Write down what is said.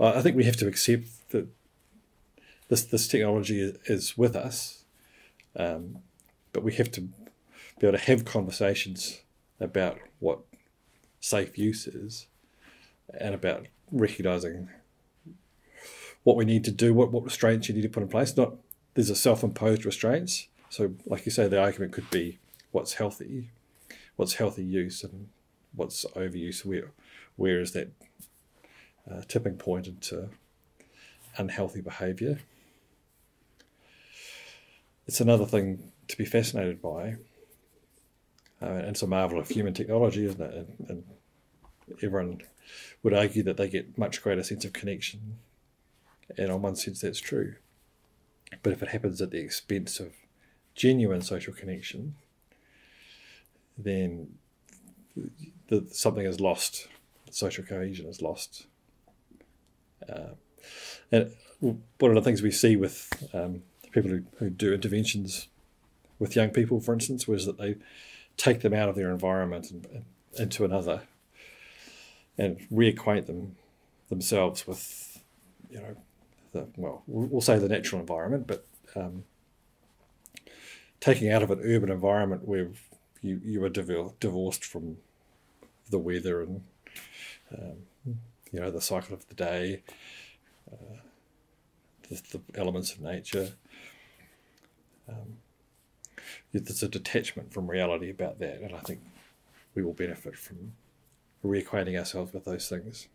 I think we have to accept that this this technology is, with us, um, but we have to be able to have conversations about what safe use is, and about recognizing what we need to do, what what restraints you need to put in place. Not there's a self-imposed restraints. So, like you say, the argument could be what's healthy, what's healthy use, and what's overuse. Where where is that tipping point into unhealthy behaviour? It's another thing to be fascinated by. Uh, and it's a marvel of human technology, isn't it? And, and everyone would argue that they get much greater sense of connection, and on one sense that's true. But if it happens at the expense of genuine social connection, then the, something is lost. Social cohesion is lost. Uh, and one of the things we see with um, people who, who do interventions with young people, for instance, was that they take them out of their environment and, and into another and reacquaint them themselves with, you know, the, well, we'll say the natural environment, but um, taking out of an urban environment where you, you are divorced from the weather and, um, you know, the cycle of the day, uh, the, the, elements of nature. Um, there's a detachment from reality about that, and I think we will benefit from reacquainting ourselves with those things.